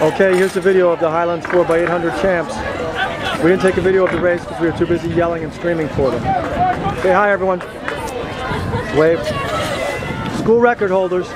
Okay, here's the video of the Highlands 4x800 champs. We didn't take a video of the race because we were too busy yelling and screaming for them. Say hi, everyone. Wave. School record holders.